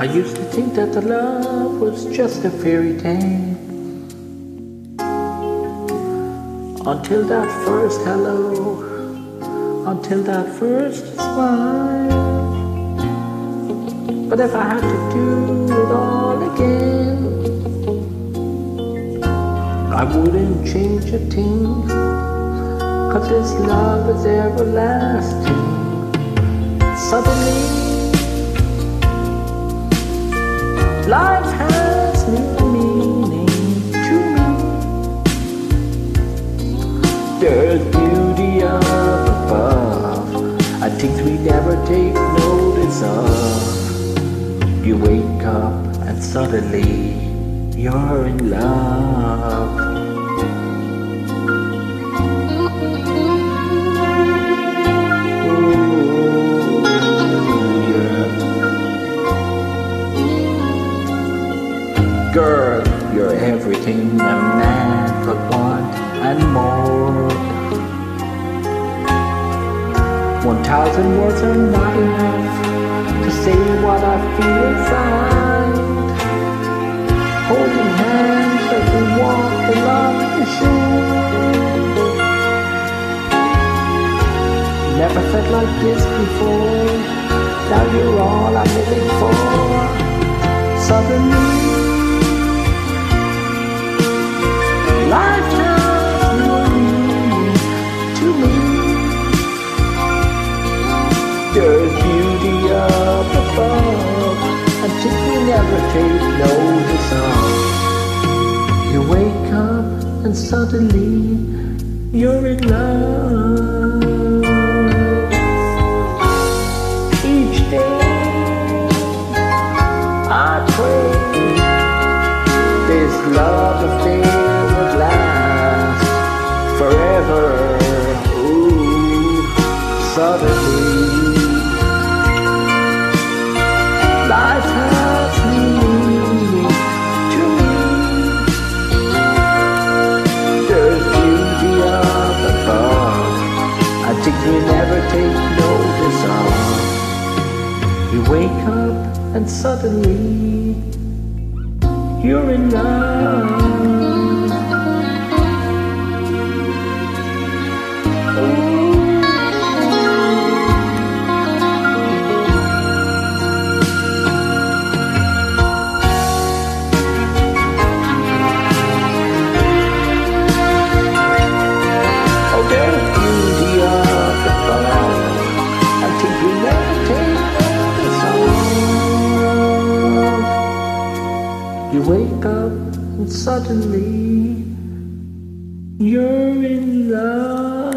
I used to think that the love was just a fairy tale. Until that first hello, until that first smile. But if I had to do it all again, I wouldn't change a thing. Cause this love is everlasting. Suddenly, life has new meaning to me. There's beauty up above, and things we never take notice of. You wake up and suddenly you're in love. Girl, you're everything a man could want and more. One thousand words are not enough to say what I feel inside. Holding hands as we walk along the shore. Never felt like this before. Now you're all I'm living for. Suddenly. And suddenly you're in love. Each day I pray this love affair would last forever. Ooh, suddenly, life we never take notice of. You wake up and suddenly you're in love. suddenly you're in love.